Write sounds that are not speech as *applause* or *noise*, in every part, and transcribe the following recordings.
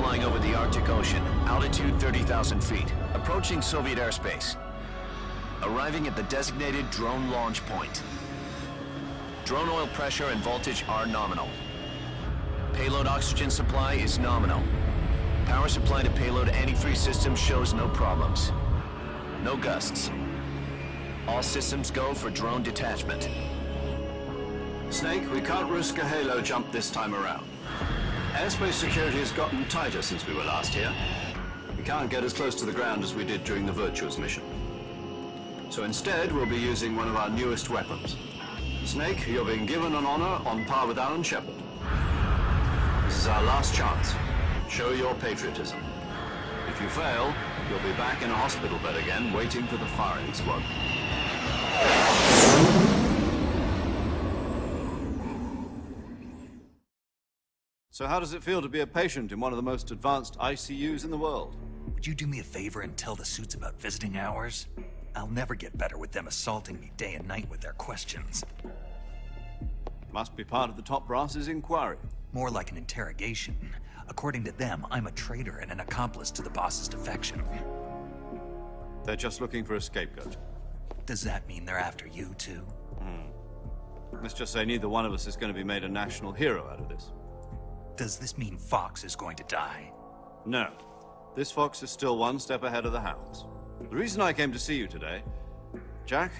Flying over the Arctic Ocean, altitude 30,000 feet, approaching Soviet airspace. Arriving at the designated drone launch point. Drone oil pressure and voltage are nominal. Payload oxygen supply is nominal. Power supply to payload antifreeze system shows no problems. No gusts. All systems go for drone detachment. Snake, we can't risk a halo jump this time around. Airspace security has gotten tighter since we were last here. We can't get as close to the ground as we did during the Virtuous mission. So instead, we'll be using one of our newest weapons. Snake, you're being given an honor on par with Alan Shepard. This is our last chance. Show your patriotism. If you fail, you'll be back in a hospital bed again, waiting for the firing squad. So how does it feel to be a patient in one of the most advanced ICUs in the world? Would you do me a favor and tell the suits about visiting hours? I'll never get better with them assaulting me day and night with their questions. Must be part of the top brass's inquiry. More like an interrogation. According to them, I'm a traitor and an accomplice to the boss's defection. They're just looking for a scapegoat. Does that mean they're after you, too? Hmm. Let's just say neither one of us is going to be made a national hero out of this. Does this mean Fox is going to die? No. This fox is still one step ahead of the hounds. The reason I came to see you today... Jack,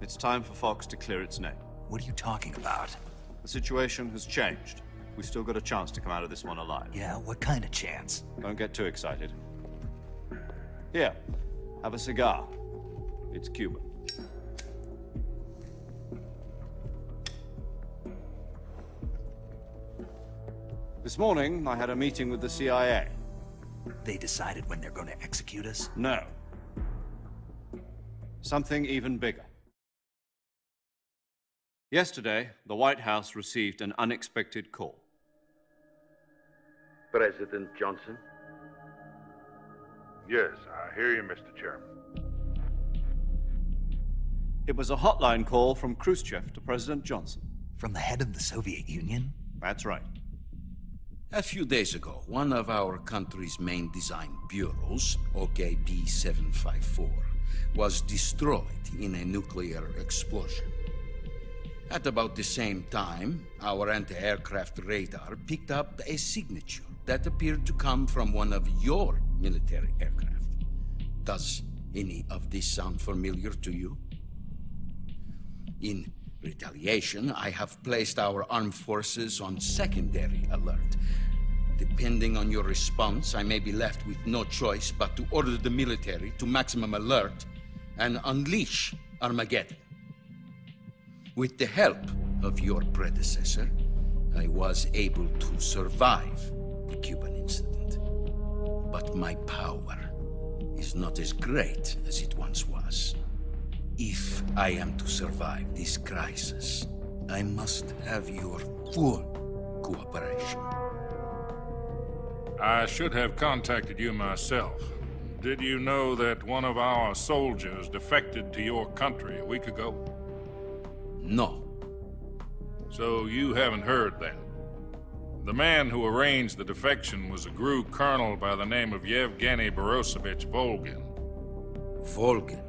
it's time for Fox to clear its name. What are you talking about? The situation has changed. We've still got a chance to come out of this one alive. Yeah, what kind of chance? Don't get too excited. Here, have a cigar. It's Cuban. This morning, I had a meeting with the CIA. They decided when they're going to execute us? No. Something even bigger. Yesterday, the White House received an unexpected call. President Johnson? Yes, I hear you, Mr. Chairman. It was a hotline call from Khrushchev to President Johnson. From the head of the Soviet Union? That's right. A few days ago, one of our country's main design bureaus, OKB 754, was destroyed in a nuclear explosion. At about the same time, our anti aircraft radar picked up a signature that appeared to come from one of your military aircraft. Does any of this sound familiar to you? In retaliation, I have placed our armed forces on secondary alert. Depending on your response, I may be left with no choice but to order the military to maximum alert and unleash Armageddon. With the help of your predecessor, I was able to survive the Cuban incident. But my power is not as great as it once was. If I am to survive this crisis, I must have your full cooperation. I should have contacted you myself. Did you know that one of our soldiers defected to your country a week ago? No. So you haven't heard then. The man who arranged the defection was a GRU colonel by the name of Yevgeny Borisovich Volgin. Volgin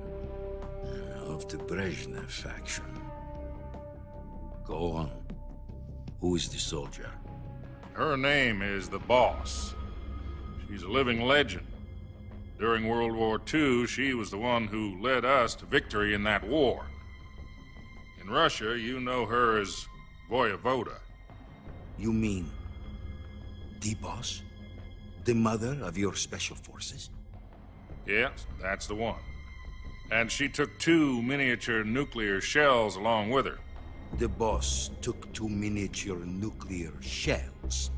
of the Brezhnev faction. Go on. Who is the soldier? Her name is the Boss. She's a living legend. During World War II, she was the one who led us to victory in that war. In Russia, you know her as Voyevoda. You mean the boss? The mother of your special forces? Yes, that's the one. And she took two miniature nuclear shells along with her. The boss took two miniature nuclear shells.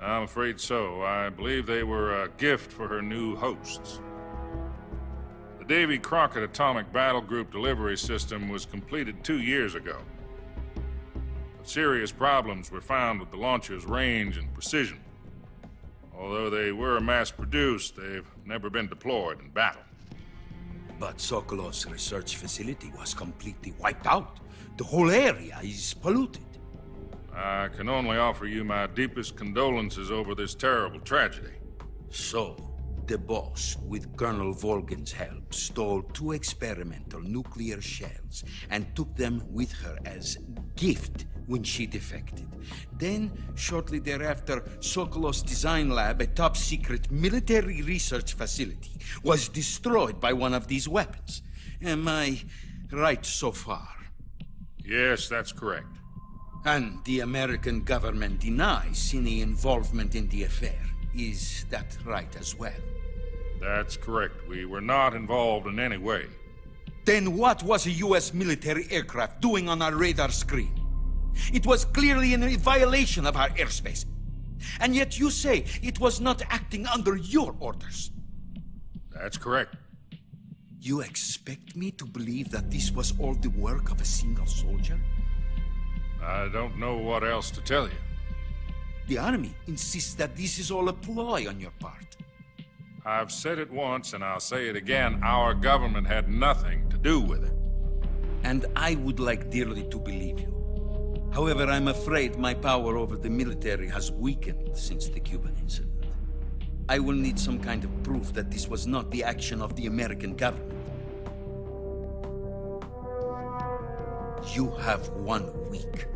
I'm afraid so. I believe they were a gift for her new hosts. The Davy Crockett Atomic Battle Group delivery system was completed two years ago. But serious problems were found with the launcher's range and precision. Although they were mass produced, they've never been deployed in battle. But Sokolov's research facility was completely wiped out. The whole area is polluted. I can only offer you my deepest condolences over this terrible tragedy. So, the boss, with Colonel Volgin's help, stole two experimental nuclear shells and took them with her as gift when she defected. Then, shortly thereafter, Sokolov's design lab, a top secret military research facility, was destroyed by one of these weapons. Am I right so far? Yes, that's correct. And the American government denies any involvement in the affair. Is that right as well? That's correct. We were not involved in any way. Then what was a U.S. military aircraft doing on our radar screen? It was clearly in a violation of our airspace. And yet you say it was not acting under your orders. That's correct. You expect me to believe that this was all the work of a single soldier? I don't know what else to tell you. The army insists that this is all a ploy on your part. I've said it once and I'll say it again. Our government had nothing to do with it. And I would like dearly to believe you. However, I'm afraid my power over the military has weakened since the Cuban incident. I will need some kind of proof that this was not the action of the American government. You have one week.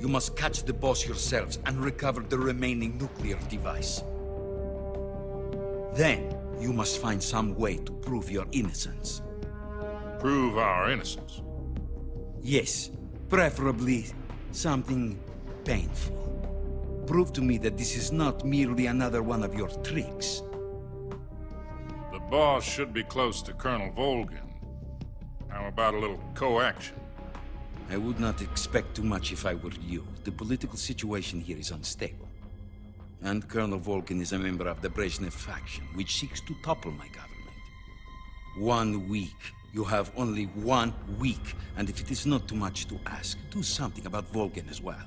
You must catch the boss yourselves and recover the remaining nuclear device. Then, you must find some way to prove your innocence. Prove our innocence. Yes, preferably something painful. Prove to me that this is not merely another one of your tricks. The boss should be close to Colonel Volgin. How about a little co-action? I would not expect too much if I were you. The political situation here is unstable. And Colonel Volgin is a member of the Brezhnev faction, which seeks to topple my government. One week. You have only one week, and if it is not too much to ask, do something about Volgin as well.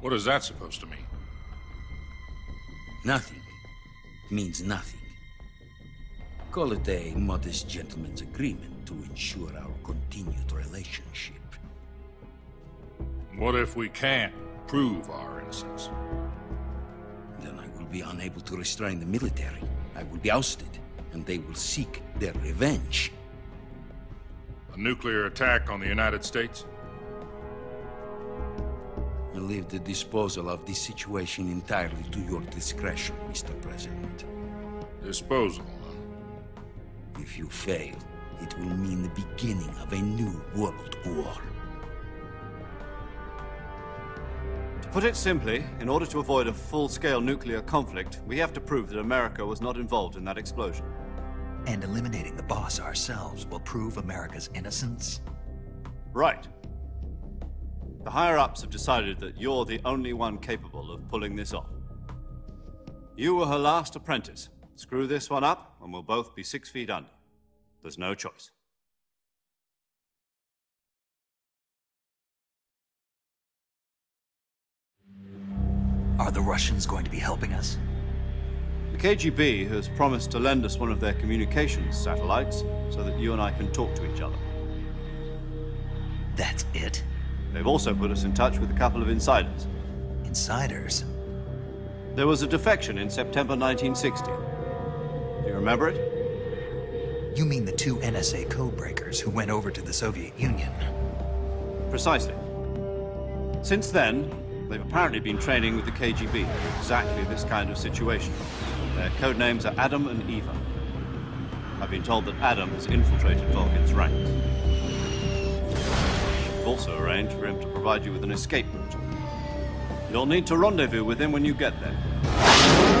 What is that supposed to mean? Nothing means nothing. Call it a modest gentleman's agreement to ensure our continued relationship. What if we can't prove our innocence? Then I will be unable to restrain the military. I will be ousted, and they will seek their revenge. A nuclear attack on the United States? I leave the disposal of this situation entirely to your discretion, Mr. President. Disposal? If you fail, it will mean the beginning of a new world war. To put it simply, in order to avoid a full-scale nuclear conflict, we have to prove that America was not involved in that explosion. And eliminating the boss ourselves will prove America's innocence? Right. The higher-ups have decided that you're the only one capable of pulling this off. You were her last apprentice. Screw this one up, and we'll both be six feet under. There's no choice. Are the Russians going to be helping us? The KGB has promised to lend us one of their communications satellites so that you and I can talk to each other. That's it? They've also put us in touch with a couple of insiders. Insiders? There was a defection in September 1960. Do you remember it? You mean the two NSA codebreakers who went over to the Soviet Union? Precisely. Since then, they've apparently been training with the KGB for exactly this kind of situation. Their code names are Adam and Eva. I've been told that Adam has infiltrated Volgin's ranks. We've also arranged for him to provide you with an escape route. You'll need to rendezvous with him when you get there.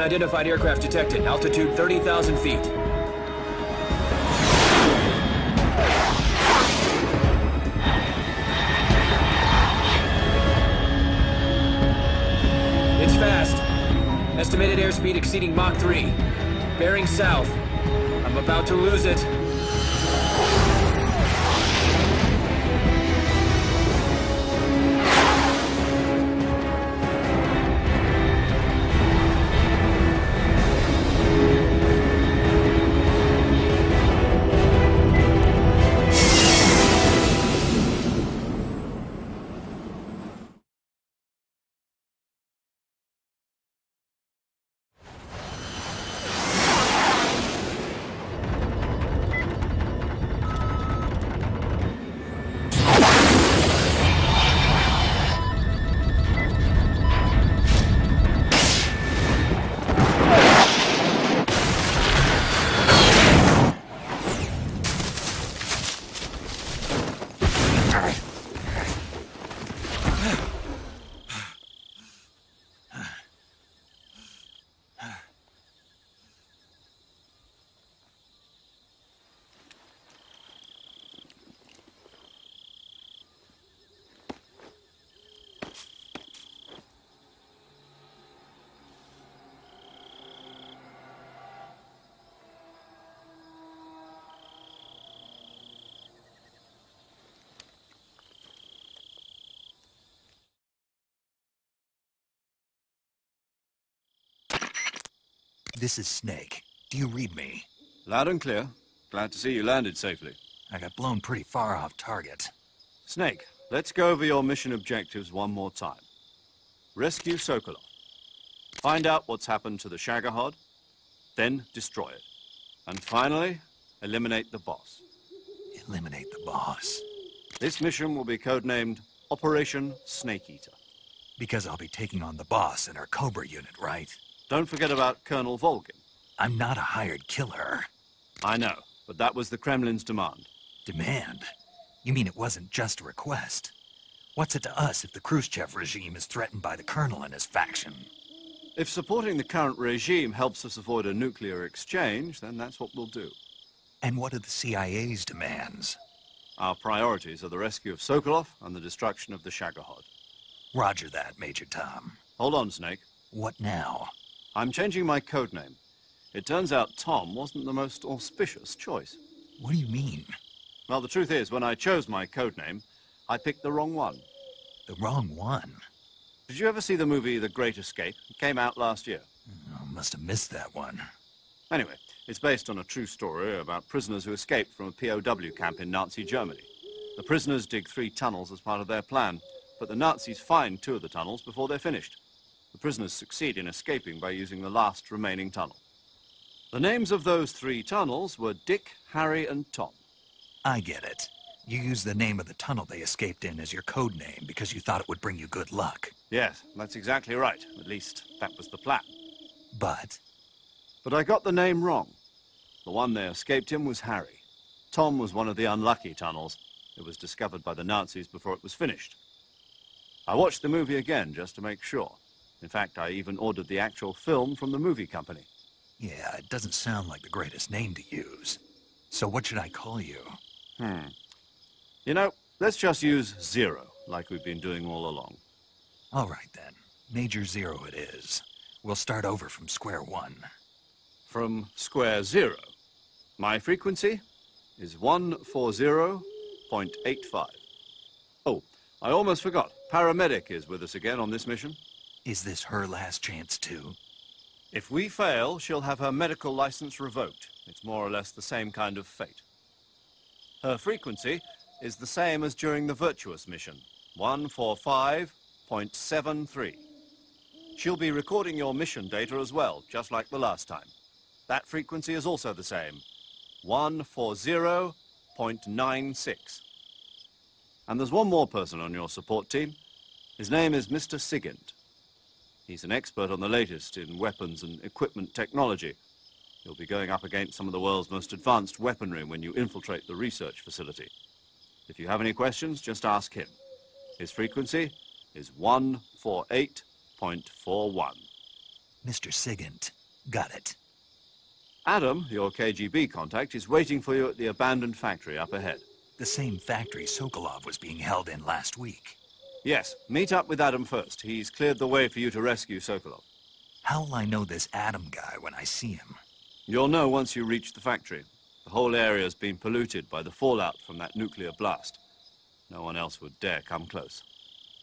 Unidentified aircraft detected. Altitude 30,000 feet. It's fast. Estimated airspeed exceeding Mach 3. Bearing south. I'm about to lose it. This is Snake. Do you read me? Loud and clear. Glad to see you landed safely. I got blown pretty far off target. Snake, let's go over your mission objectives one more time. Rescue Sokolov. Find out what's happened to the Shagohod, then destroy it. And finally, eliminate the boss. Eliminate the boss. This mission will be codenamed Operation Snake Eater. Because I'll be taking on the boss and our Cobra unit, right? Don't forget about Colonel Volgin. I'm not a hired killer. I know, but that was the Kremlin's demand. Demand? You mean it wasn't just a request? What's it to us if the Khrushchev regime is threatened by the Colonel and his faction? If supporting the current regime helps us avoid a nuclear exchange, then that's what we'll do. And what are the CIA's demands? Our priorities are the rescue of Sokolov and the destruction of the Shagohod. Roger that, Major Tom. Hold on, Snake. What now? I'm changing my code name. It turns out Tom wasn't the most auspicious choice. What do you mean? Well, the truth is, when I chose my code name, I picked the wrong one. The wrong one? Did you ever see the movie The Great Escape? It came out last year. Oh, must have missed that one. Anyway, it's based on a true story about prisoners who escaped from a POW camp in Nazi Germany. The prisoners dig three tunnels as part of their plan, but the Nazis find two of the tunnels before they're finished. The prisoners succeed in escaping by using the last remaining tunnel. The names of those three tunnels were Dick, Harry, and Tom. I get it. You used the name of the tunnel they escaped in as your code name because you thought it would bring you good luck. Yes, that's exactly right. At least, that was the plan. But But I got the name wrong. The one they escaped in was Harry. Tom was one of the unlucky tunnels. It was discovered by the Nazis before it was finished. I watched the movie again just to make sure. In fact, I even ordered the actual film from the movie company. yeah, it doesn't sound like the greatest name to use. So what should I call you? Hmm. You know, let's just use Zero, like we've been doing all along. All right then. Major Zero it is. We'll start over from square one. From square zero. My frequency is 140.85. Oh, I almost forgot. Paramedic is with us again on this mission. Is this her last chance too? If we fail, she'll have her medical license revoked. It's more or less the same kind of fate. Her frequency is the same as during the Virtuous mission, 145.73. She'll be recording your mission data as well, just like the last time. That frequency is also the same, 140.96. And there's one more person on your support team. His name is Mr. Sigint. He's an expert on the latest in weapons and equipment technology. You'll be going up against some of the world's most advanced weaponry when you infiltrate the research facility. If you have any questions, just ask him. His frequency is 148.41. Mr. Sigint. Got it. Adam, your KGB contact, is waiting for you at the abandoned factory up ahead. The same factory Sokolov was being held in last week. Yes, meet up with Adam first. He's cleared the way for you to rescue Sokolov. How'll I know this Adam guy when I see him? You'll know once you reach the factory. The whole area's been polluted by the fallout from that nuclear blast. No one else would dare come close.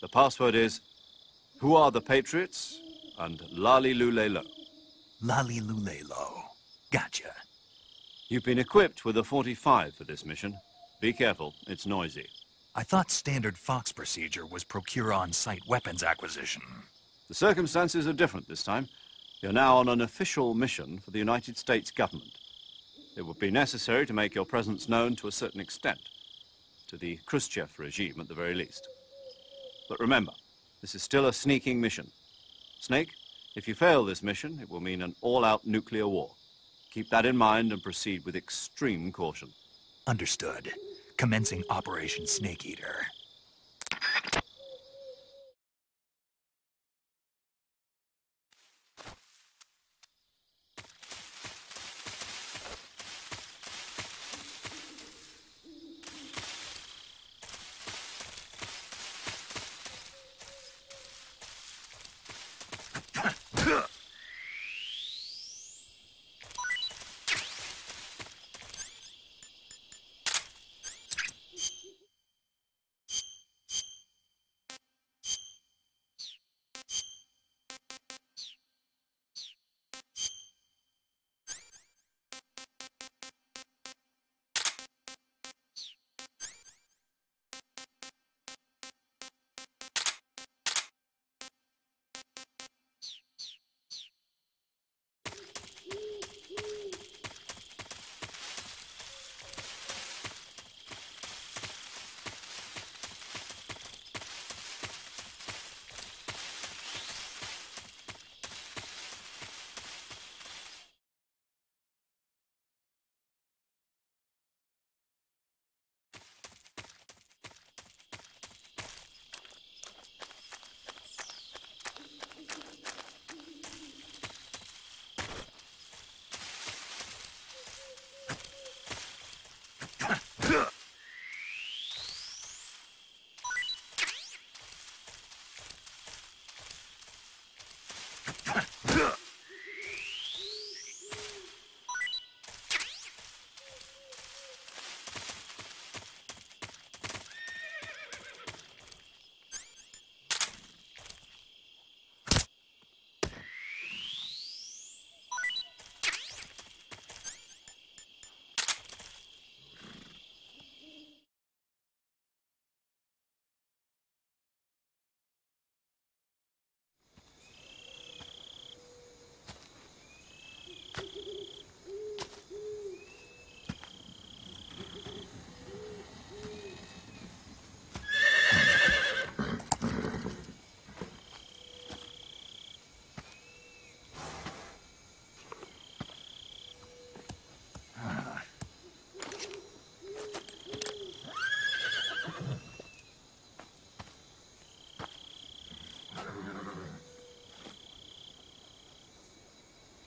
The password is, Who are the Patriots? and Lali Lulelo. Lali Lulelo. Gotcha. You've been equipped with a 45 for this mission. Be careful, it's noisy. I thought standard Fox procedure was procure on-site weapons acquisition. The circumstances are different this time. You're now on an official mission for the United States government. It would be necessary to make your presence known to a certain extent, to the Khrushchev regime at the very least. But remember, this is still a sneaking mission. Snake, if you fail this mission, it will mean an all-out nuclear war. Keep that in mind and proceed with extreme caution. Understood. Commencing Operation Snake Eater.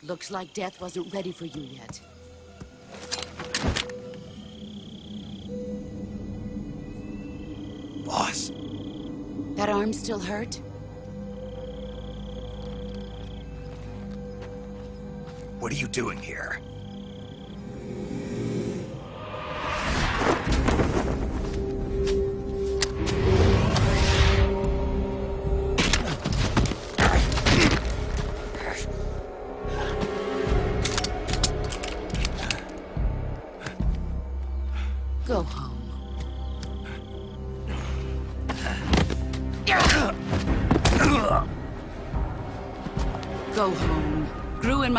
Looks like death wasn't ready for you yet. Boss, That arm still hurt? what are you doing here?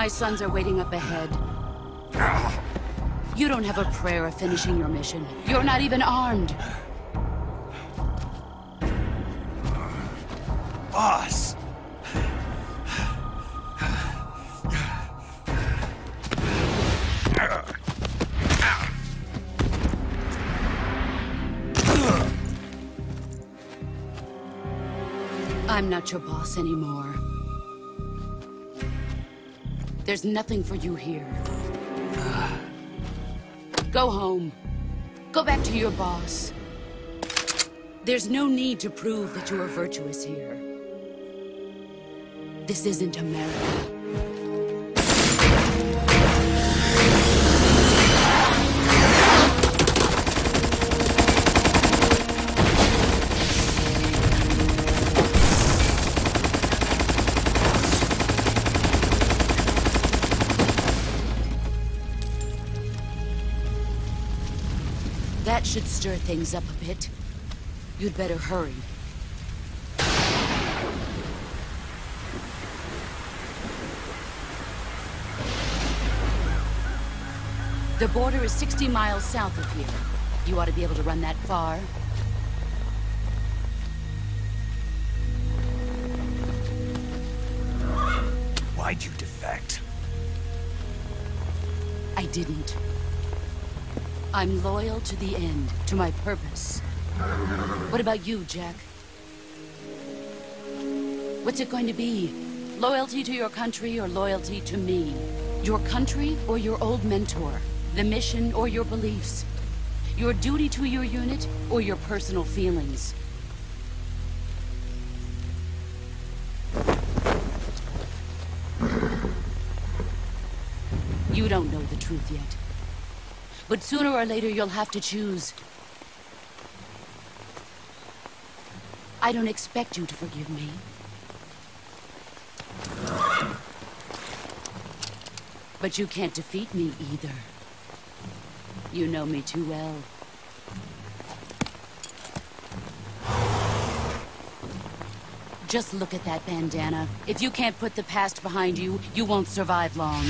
Sons are waiting up ahead. You don't have a prayer of finishing your mission. You're not even armed. Boss! I'm not your boss anymore. There's nothing for you here. Go home. Go back to your boss. There's no need to prove that you are virtuous here. This isn't America. That should stir things up a bit. You'd better hurry. The border is 60 miles south of here. You ought to be able to run that far. Why'd you defect? I didn't. I'm loyal to the end, to my purpose. What about you, Jack? What's it going to be? Loyalty to your country or loyalty to me? Your country or your old mentor? The mission or your beliefs? Your duty to your unit or your personal feelings? You don't know the truth yet. But sooner or later, you'll have to choose. I don't expect you to forgive me. But you can't defeat me either. You know me too well. Just look at that bandana. If you can't put the past behind you, you won't survive long.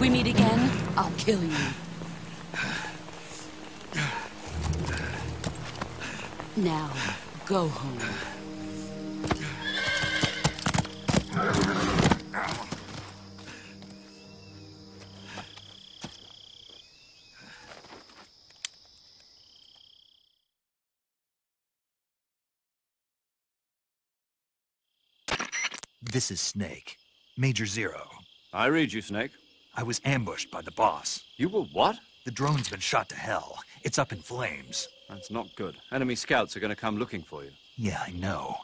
If we meet again, I'll kill you. Now, go home. This is Snake. Major Zero. I read you, Snake. I was ambushed by the boss. You were what? The drone's been shot to hell. It's up in flames. That's not good. Enemy scouts are going to come looking for you. Yeah, I know.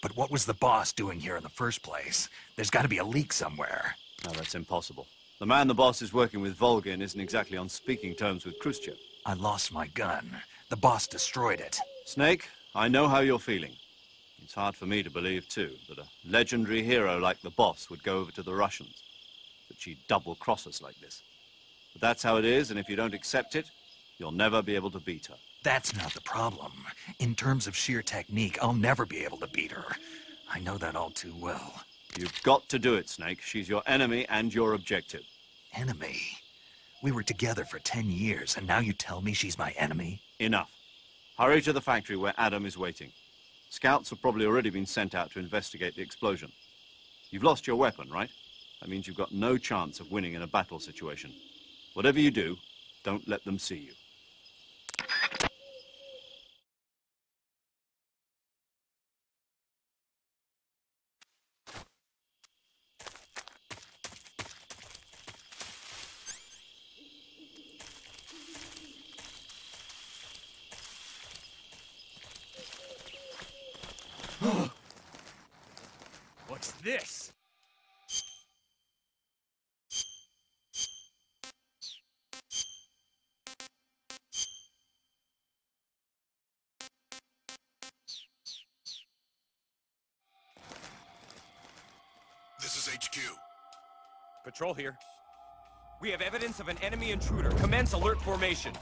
But what was the boss doing here in the first place? There's got to be a leak somewhere. No, that's impossible. The man the boss is working with, Volgin, isn't exactly on speaking terms with Khrushchev. I lost my gun. The boss destroyed it. Snake, I know how you're feeling. It's hard for me to believe, too, that a legendary hero like the boss would go over to the Russians. That she'd double-cross us like this. But that's how it is, and if you don't accept it, you'll never be able to beat her. That's not the problem. In terms of sheer technique, I'll never be able to beat her. I know that all too well. You've got to do it, Snake. She's your enemy and your objective. Enemy? We were together for ten years, and now you tell me she's my enemy? Enough. Hurry to the factory where Adam is waiting. Scouts have probably already been sent out to investigate the explosion. You've lost your weapon, right? That means you've got no chance of winning in a battle situation. Whatever you do, don't let them see you. *gasps* What's this? Patrol here. We have evidence of an enemy intruder. Commence alert formation.